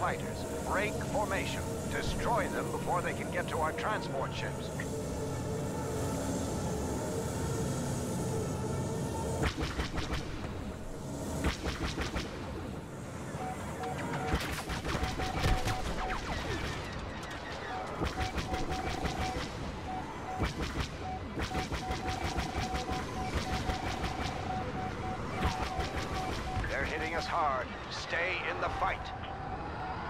fighters. Break formation. Destroy them before they can get to our transport ships.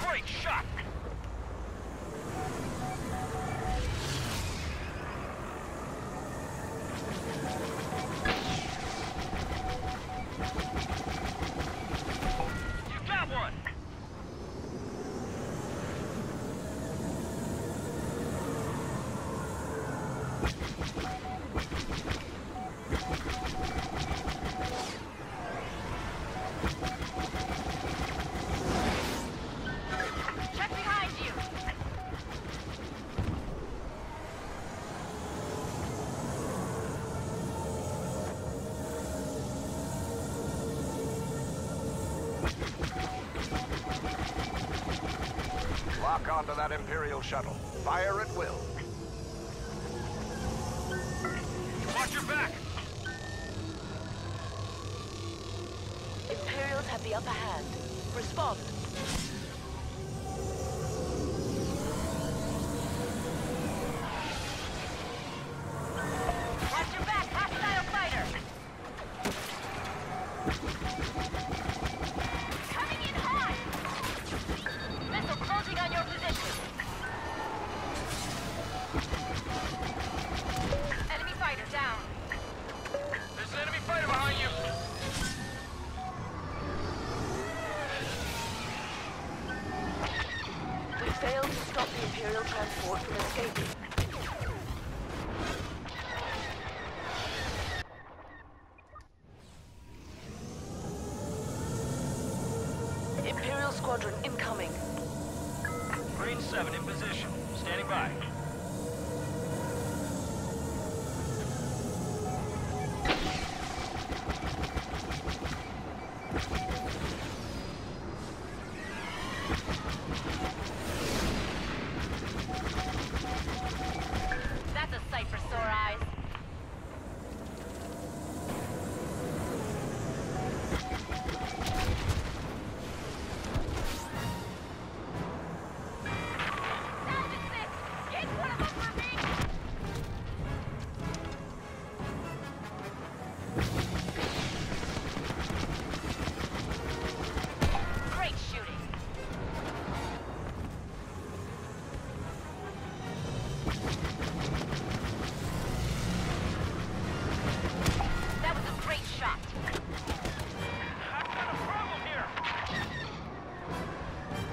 Great shot. Behind you. Lock onto that Imperial shuttle. Fire at will. Watch your back. Imperials have the upper hand. Respond. Stop the Imperial transport from escaping. Imperial squadron incoming. Green 7 in position. Standing by.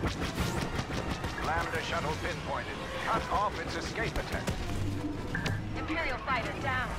Lambda shuttle pinpointed. Cut off its escape attempt. Imperial fighter down.